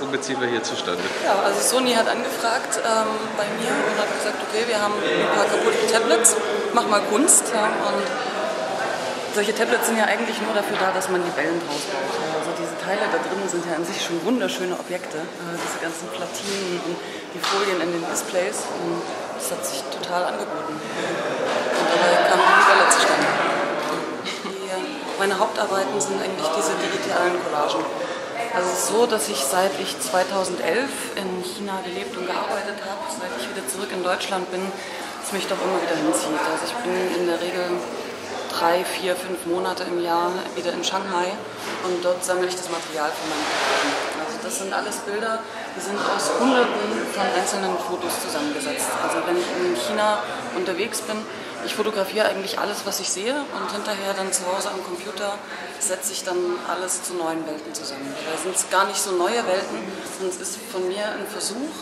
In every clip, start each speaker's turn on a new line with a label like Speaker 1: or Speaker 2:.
Speaker 1: Ungeziefer hier zustande?
Speaker 2: Ja, also Sony hat angefragt ähm, bei mir und hat gesagt, okay, wir haben ein paar kaputte Tablets, mach mal Kunst. Ja, und solche Tablets sind ja eigentlich nur dafür da, dass man Libellen draus baut. Also diese Teile da drin sind ja an sich schon wunderschöne Objekte. Äh, diese ganzen Platinen und die Folien in den Displays. Und das hat sich total angeboten. Und dabei kam die Libelle zustande. Die, meine Hauptarbeiten sind eigentlich diese digitalen Collagen. Also es ist so, dass ich seit ich 2011 in China gelebt und gearbeitet habe, seit ich wieder zurück in Deutschland bin, es mich doch immer wieder hinzieht. Also ich bin in der Regel drei, vier, fünf Monate im Jahr wieder in Shanghai und dort sammle ich das Material für meine Collagen. Also das sind alles Bilder, die sind aus hunderten von einzelnen Fotos zusammengesetzt. Also wenn ich in China unterwegs bin, ich fotografiere eigentlich alles, was ich sehe und hinterher dann zu Hause am Computer setze ich dann alles zu neuen Welten zusammen. Da sind es gar nicht so neue Welten, sondern es ist von mir ein Versuch,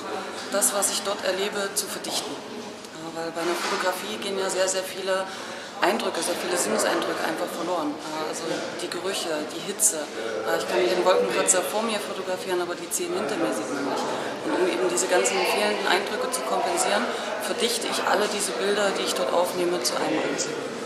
Speaker 2: das, was ich dort erlebe, zu verdichten. Weil bei einer Fotografie gehen ja sehr, sehr viele Eindrücke, sehr viele Sinneseindrücke einfach verloren. Also die Gerüche, die Hitze. Ich kann den Wolkenkratzer vor mir fotografieren, aber die zehn hinter mir sieht man nicht. Und um eben diese ganzen fehlenden Eindrücke zu kompensieren, verdichte ich alle diese Bilder, die ich dort aufnehme, zu einem einzigen.